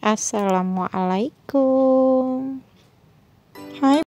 Assalamualaikum. Hai.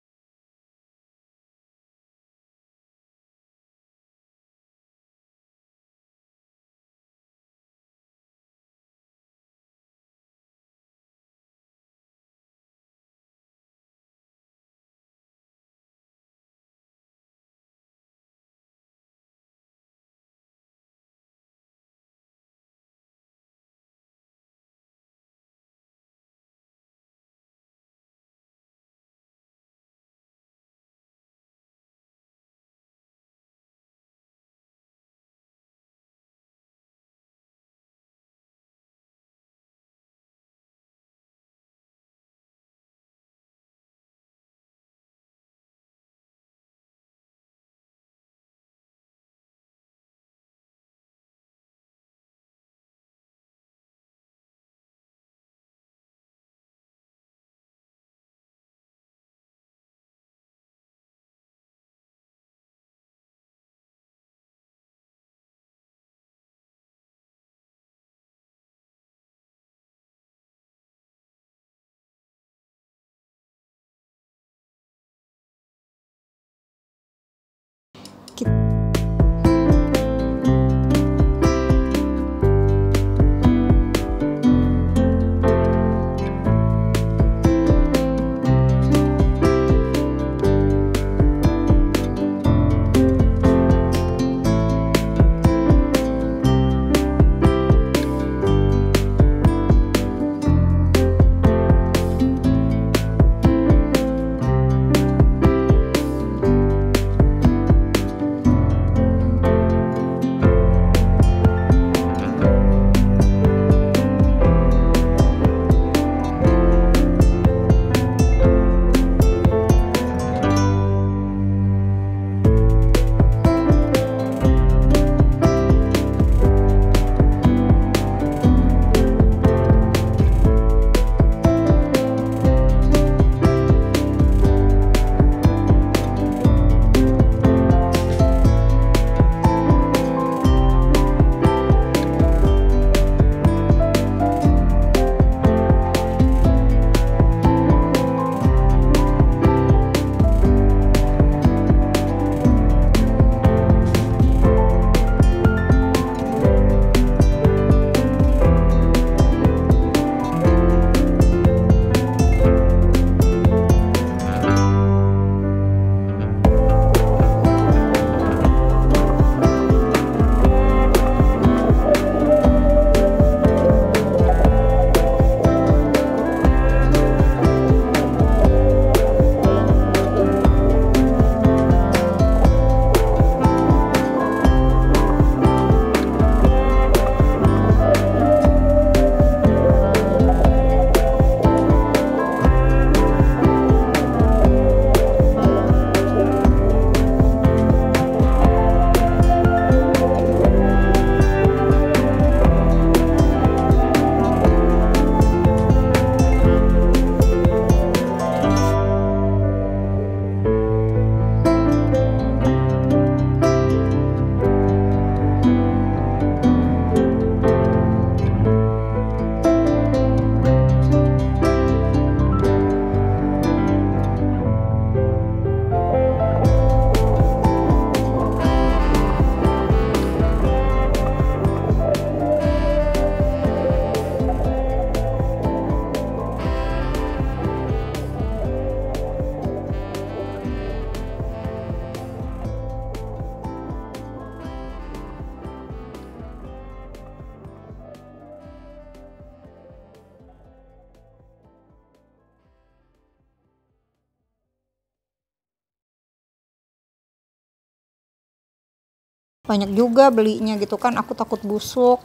Banyak juga belinya gitu kan aku takut busuk.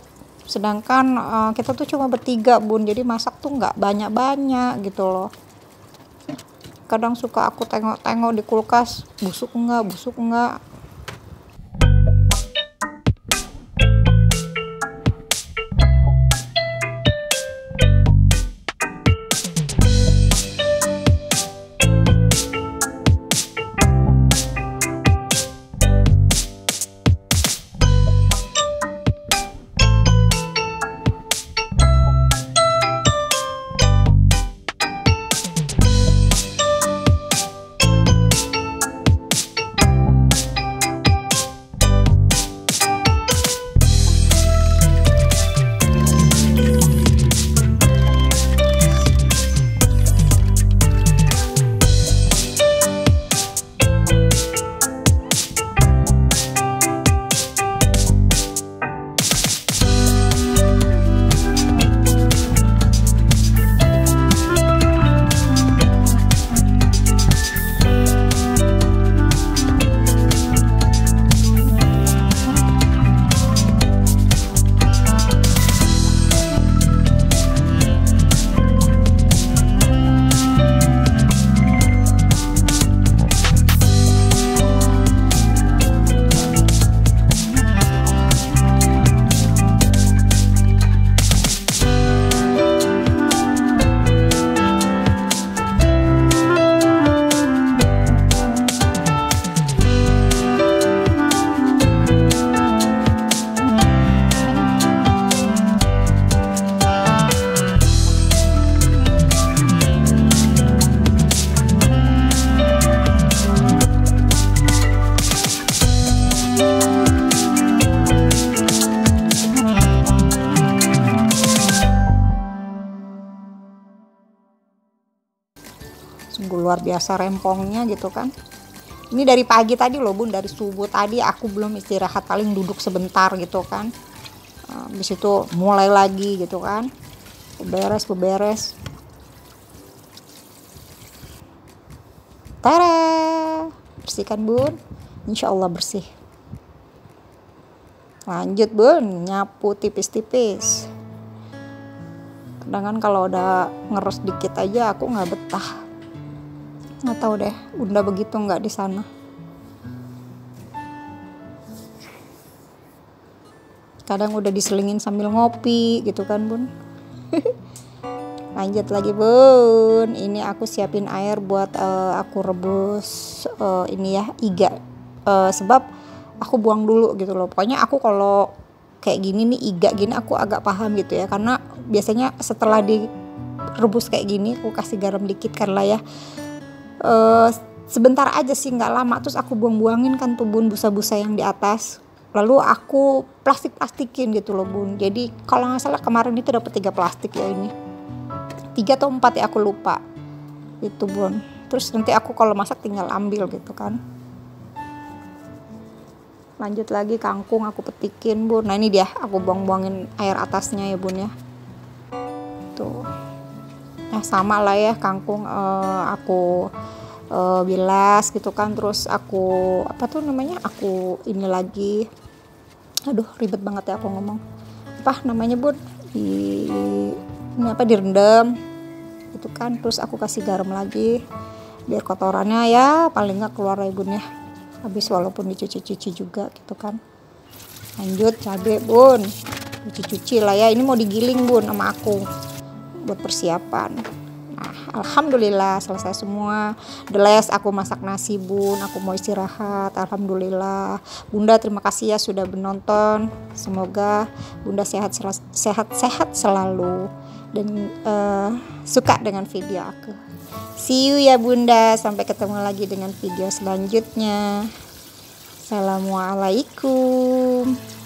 Sedangkan uh, kita tuh cuma bertiga bun. Jadi masak tuh nggak banyak-banyak gitu loh. Kadang suka aku tengok-tengok di kulkas busuk enggak busuk enggak luar biasa rempongnya gitu kan. Ini dari pagi tadi loh bun. Dari subuh tadi aku belum istirahat paling duduk sebentar gitu kan. Habis itu mulai lagi gitu kan. Beberes beberes. Tara bersihkan bun. Insya Allah bersih. Lanjut bun. Nyapu tipis-tipis. Kadang kan kalau udah ngerus dikit aja aku nggak betah nggak tahu deh bunda begitu nggak di sana. Kadang udah diselingin sambil ngopi gitu kan bun. Lanjut lagi bun. Ini aku siapin air buat uh, aku rebus uh, ini ya iga. Uh, sebab aku buang dulu gitu loh. Pokoknya aku kalau kayak gini nih iga gini aku agak paham gitu ya. Karena biasanya setelah direbus kayak gini aku kasih garam dikit karena ya uh, sebentar aja sih nggak lama. Terus aku buang-buangin kan tuh bun busa-busa yang di atas. Lalu aku plastik plastikin gitu loh bun. Jadi kalau nggak salah kemarin itu dapat tiga plastik ya ini. Tiga atau empat ya aku lupa. Itu bun. Terus nanti aku kalau masak tinggal ambil gitu kan. Lanjut lagi kangkung aku petikin bun. Nah ini dia aku buang-buangin air atasnya ya bun ya ya sama lah ya kangkung uh, aku uh, bilas gitu kan. Terus aku apa tuh namanya aku ini lagi. Aduh ribet banget ya aku ngomong. Apa namanya bun? Di ini apa direndam gitu kan. Terus aku kasih garam lagi biar kotorannya ya paling nggak keluar ya bun ya. Habis walaupun dicuci-cuci juga gitu kan. Lanjut cabai bun. Cuci-cuci lah ya ini mau digiling bun sama aku buat persiapan Alhamdulillah selesai semua. The last aku masak nasi bun. Aku mau istirahat. Alhamdulillah. Bunda terima kasih ya sudah menonton. Semoga Bunda sehat sehat sehat selalu. Dan uh, suka dengan video aku. See you ya Bunda. Sampai ketemu lagi dengan video selanjutnya. Assalamualaikum